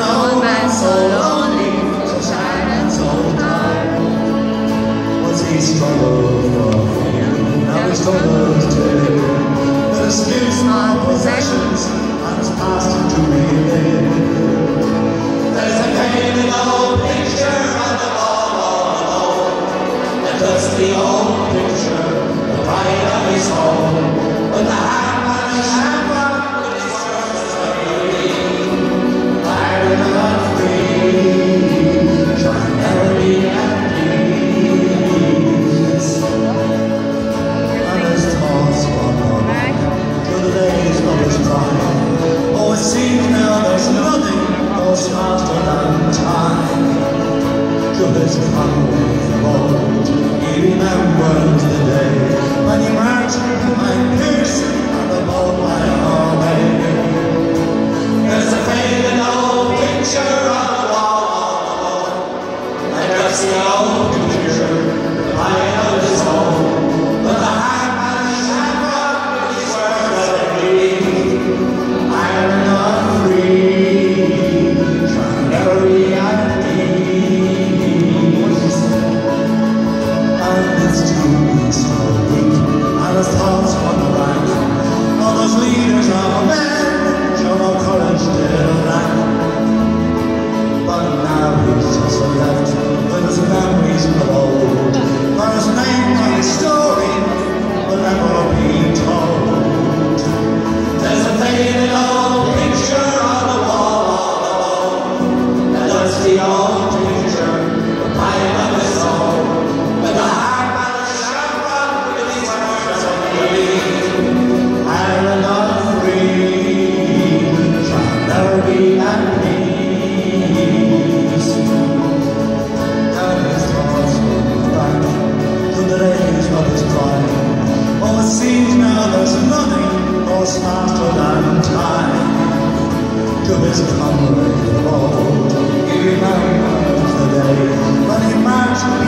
old man so lonely, so and so tired. Once he struggled for now he struggles too. With his few small possessions, and his past to relive. There's a fading old picture on the wall all alone. And the old picture, the pride of his home. With the hand on his he remembers the day when he marched behind Pearson and honest hearts on the right, honest leaders are men, show no courage did lack. But now he's just left with his memories of old, where his name and his story will never be told. There's a faded old picture on the wall, on the and that's the only. was faster than time. To his comrade. He remembers the day. When he marched